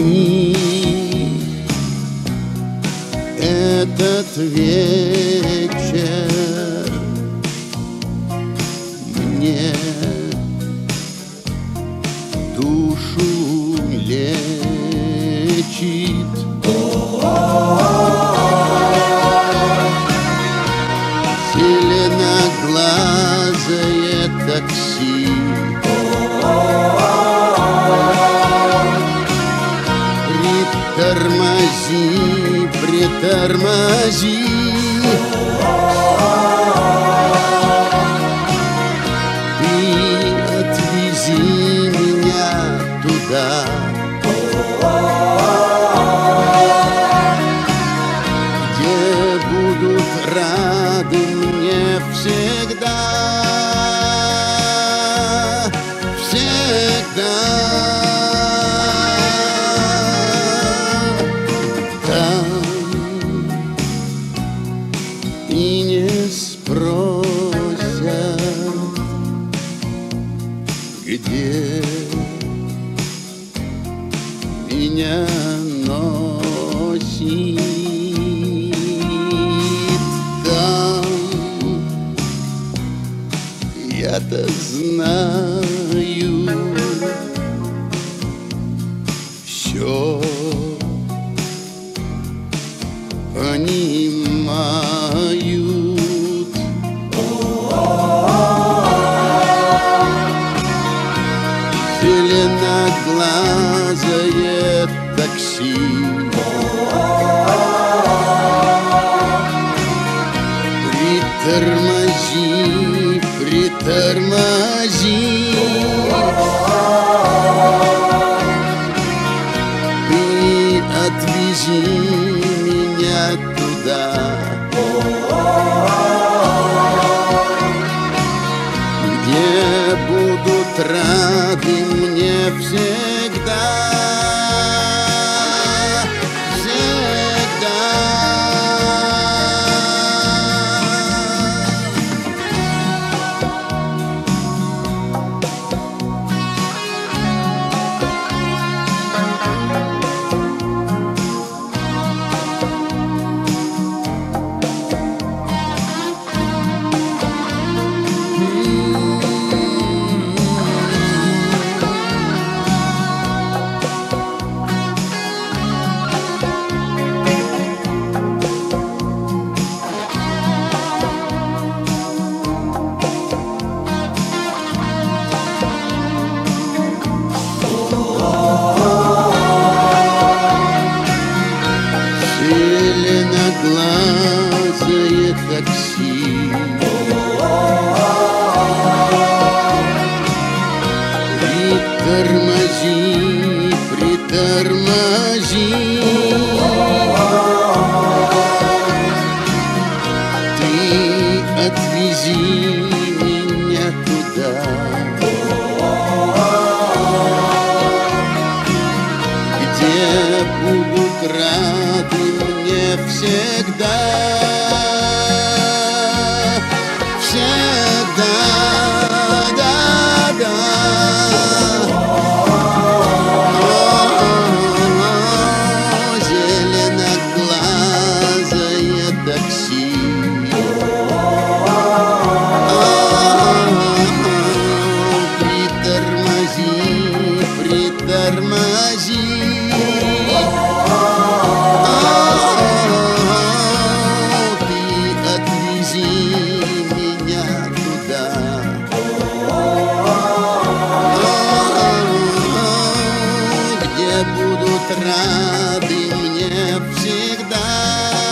И этот вечер притормози Ты и не спросят, где меня носит там. Я-то знаю понимают. Зеленоглазое такси Притормози, притормози Ты отвези меня туда. Где будут рады мне всегда всегда, рады мне всегда.